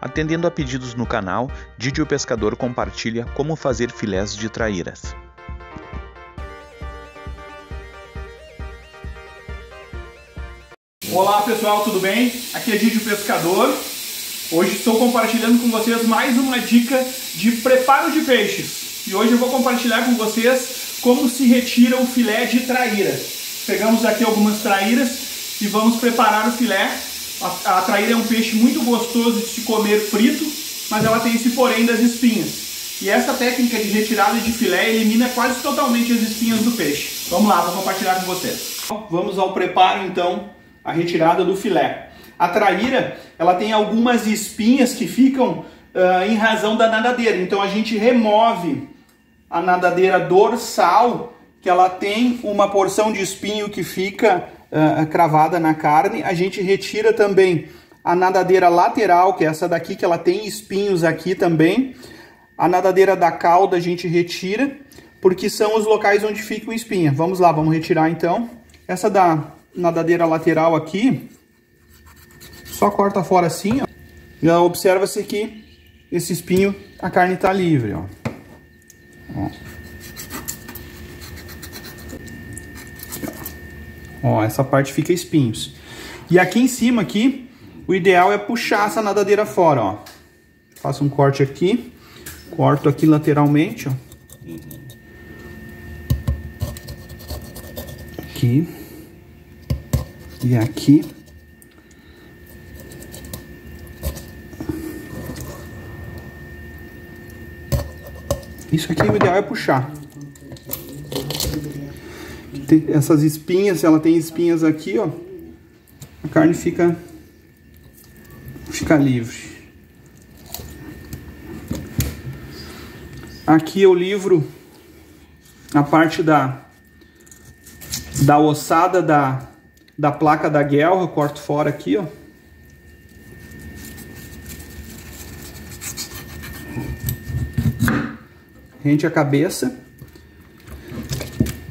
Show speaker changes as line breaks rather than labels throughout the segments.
Atendendo a pedidos no canal, Didi o Pescador compartilha como fazer filés de traíras.
Olá pessoal, tudo bem? Aqui é Didi o Pescador. Hoje estou compartilhando com vocês mais uma dica de preparo de peixes. E hoje eu vou compartilhar com vocês como se retira o filé de traíra. Pegamos aqui algumas traíras e vamos preparar o filé a, a traíra é um peixe muito gostoso de se comer frito, mas ela tem esse porém das espinhas. E essa técnica de retirada de filé elimina quase totalmente as espinhas do peixe. Vamos lá, vou compartilhar com vocês. Vamos ao preparo então, a retirada do filé. A traíra, ela tem algumas espinhas que ficam uh, em razão da nadadeira. Então a gente remove a nadadeira dorsal, que ela tem uma porção de espinho que fica uh, cravada na carne. A gente retira também a nadadeira lateral, que é essa daqui, que ela tem espinhos aqui também. A nadadeira da cauda a gente retira, porque são os locais onde fica o espinha. Vamos lá, vamos retirar então. Essa da nadadeira lateral aqui, só corta fora assim, ó. Já observa-se que esse espinho, a carne está livre, ó. ó. Ó, essa parte fica espinhos. E aqui em cima aqui, o ideal é puxar essa nadadeira fora, ó. Faço um corte aqui, corto aqui lateralmente, ó. Aqui. E aqui. Isso aqui o ideal é puxar essas espinhas, ela tem espinhas aqui, ó. A carne fica fica livre. Aqui eu livro a parte da da ossada da da placa da guelra, eu corto fora aqui, ó. Rente a cabeça.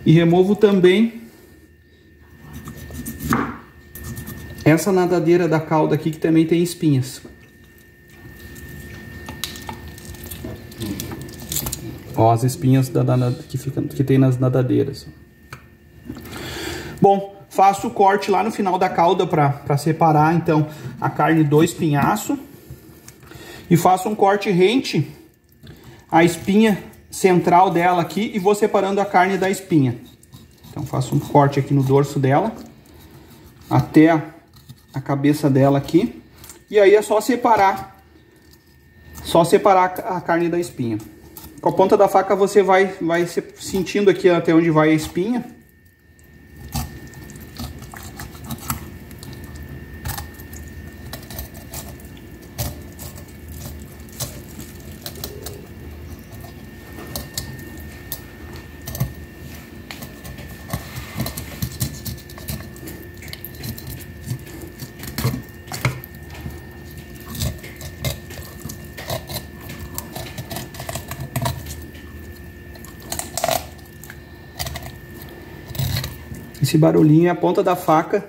E removo também essa nadadeira da cauda aqui que também tem espinhas. Ó, as espinhas da, da, que, fica, que tem nas nadadeiras. Bom, faço o corte lá no final da cauda para separar então a carne do espinhaço. E faço um corte rente a espinha central dela aqui e vou separando a carne da espinha. Então faço um corte aqui no dorso dela, até a cabeça dela aqui. E aí é só separar, só separar a carne da espinha. Com a ponta da faca você vai, vai sentindo aqui até onde vai a espinha. Esse barulhinho é a ponta da faca,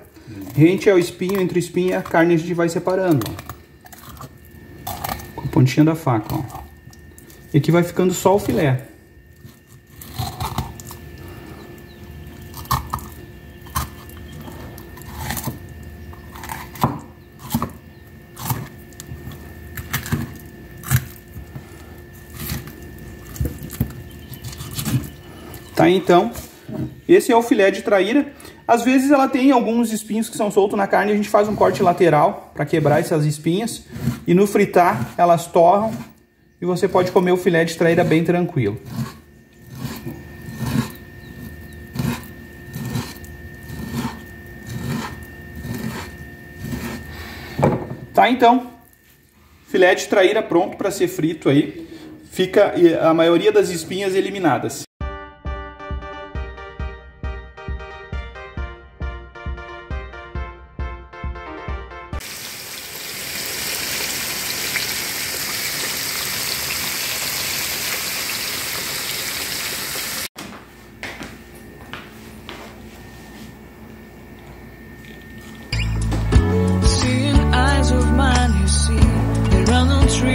rente ao espinho, entre o espinho e a carne a gente vai separando. Ó. Com a pontinha da faca, ó. E aqui vai ficando só o filé. Tá, então, esse é o filé de traíra. Às vezes ela tem alguns espinhos que são soltos na carne, a gente faz um corte lateral para quebrar essas espinhas. E no fritar, elas torram e você pode comer o filé de traíra bem tranquilo. Tá, então. Filé de traíra pronto para ser frito aí. Fica a maioria das espinhas eliminadas.